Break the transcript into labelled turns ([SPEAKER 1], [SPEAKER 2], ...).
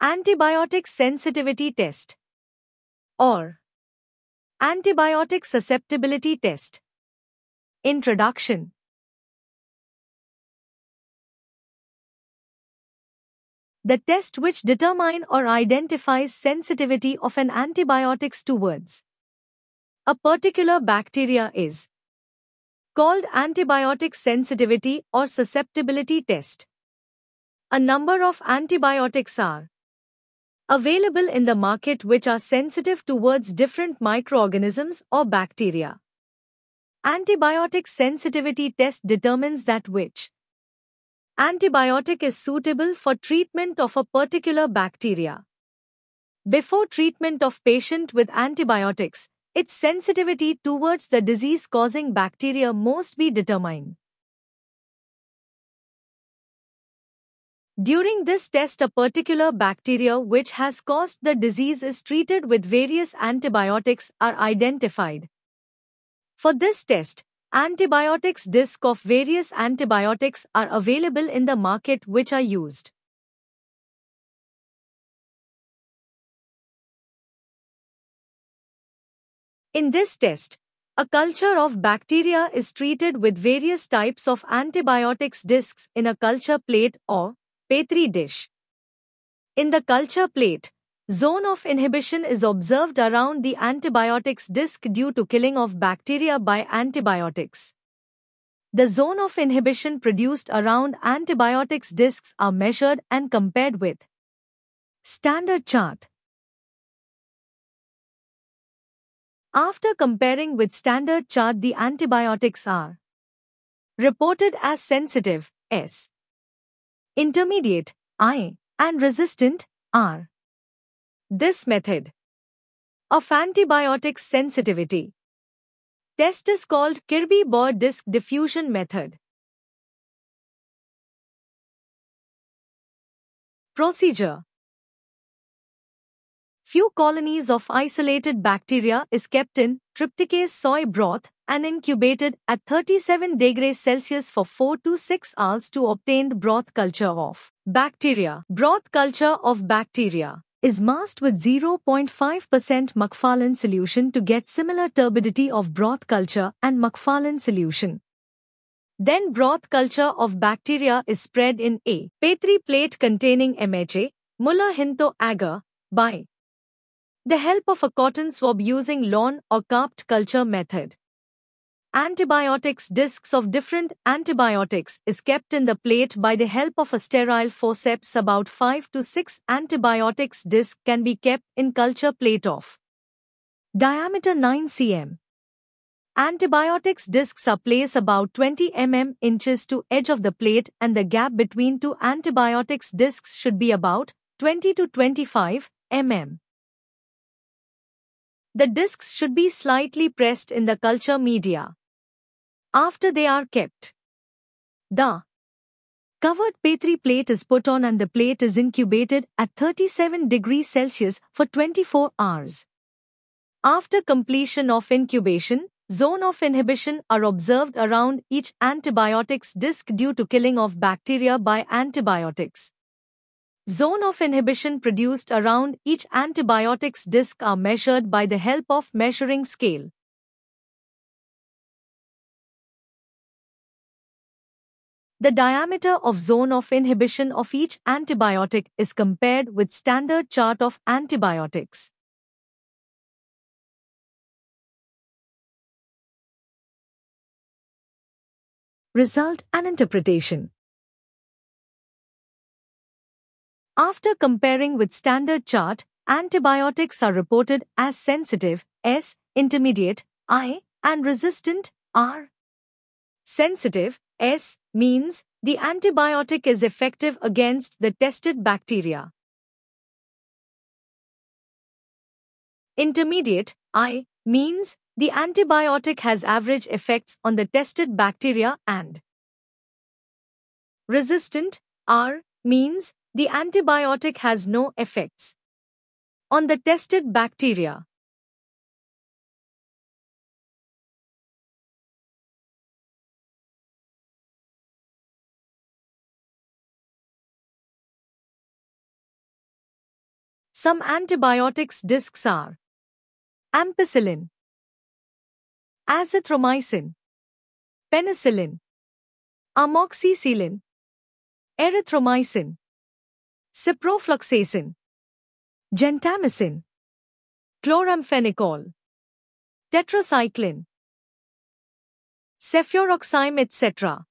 [SPEAKER 1] Antibiotic sensitivity test or Antibiotic susceptibility test. Introduction The test which determine or identifies sensitivity of an antibiotics towards a particular bacteria is called antibiotic sensitivity or susceptibility test. A number of antibiotics are available in the market which are sensitive towards different microorganisms or bacteria. Antibiotic sensitivity test determines that which antibiotic is suitable for treatment of a particular bacteria. Before treatment of patient with antibiotics, its sensitivity towards the disease-causing bacteria must be determined. During this test a particular bacteria which has caused the disease is treated with various antibiotics are identified. For this test, antibiotics disc of various antibiotics are available in the market which are used. In this test, a culture of bacteria is treated with various types of antibiotics discs in a culture plate or Petri dish. In the culture plate, zone of inhibition is observed around the antibiotics disc due to killing of bacteria by antibiotics. The zone of inhibition produced around antibiotics discs are measured and compared with standard chart. After comparing with standard chart the antibiotics are reported as sensitive S intermediate, I, and resistant, R. This method of antibiotic sensitivity test is called Kirby-Bauer disc diffusion method. Procedure Few colonies of isolated bacteria is kept in trypticase soy broth and incubated at 37 degrees Celsius for 4 to 6 hours to obtain broth culture of bacteria. Broth culture of bacteria is masked with 0.5% McFarland solution to get similar turbidity of broth culture and McFarland solution. Then broth culture of bacteria is spread in a Petri plate containing MHA, Mueller-Hinton agar, by the help of a cotton swab using lawn or carped culture method. Antibiotics discs of different antibiotics is kept in the plate by the help of a sterile forceps about 5 to 6 antibiotics disc can be kept in culture plate of diameter 9 cm. Antibiotics discs are placed about 20 mm inches to edge of the plate and the gap between two antibiotics discs should be about 20 to 25 mm. The discs should be slightly pressed in the culture media after they are kept. The covered Petri plate is put on and the plate is incubated at 37 degrees Celsius for 24 hours. After completion of incubation, zone of inhibition are observed around each antibiotics disc due to killing of bacteria by antibiotics. Zone of inhibition produced around each antibiotics disc are measured by the help of measuring scale. The diameter of zone of inhibition of each antibiotic is compared with standard chart of antibiotics. Result and interpretation After comparing with standard chart, antibiotics are reported as sensitive, S, intermediate, I, and resistant, R. Sensitive, S, means the antibiotic is effective against the tested bacteria. Intermediate, I, means the antibiotic has average effects on the tested bacteria and resistant, R, means the antibiotic has no effects on the tested bacteria. Some antibiotics discs are ampicillin, azithromycin, penicillin, amoxicillin, erythromycin, ciprofloxacin, gentamicin, chloramphenicol, tetracycline, cefuroxime etc.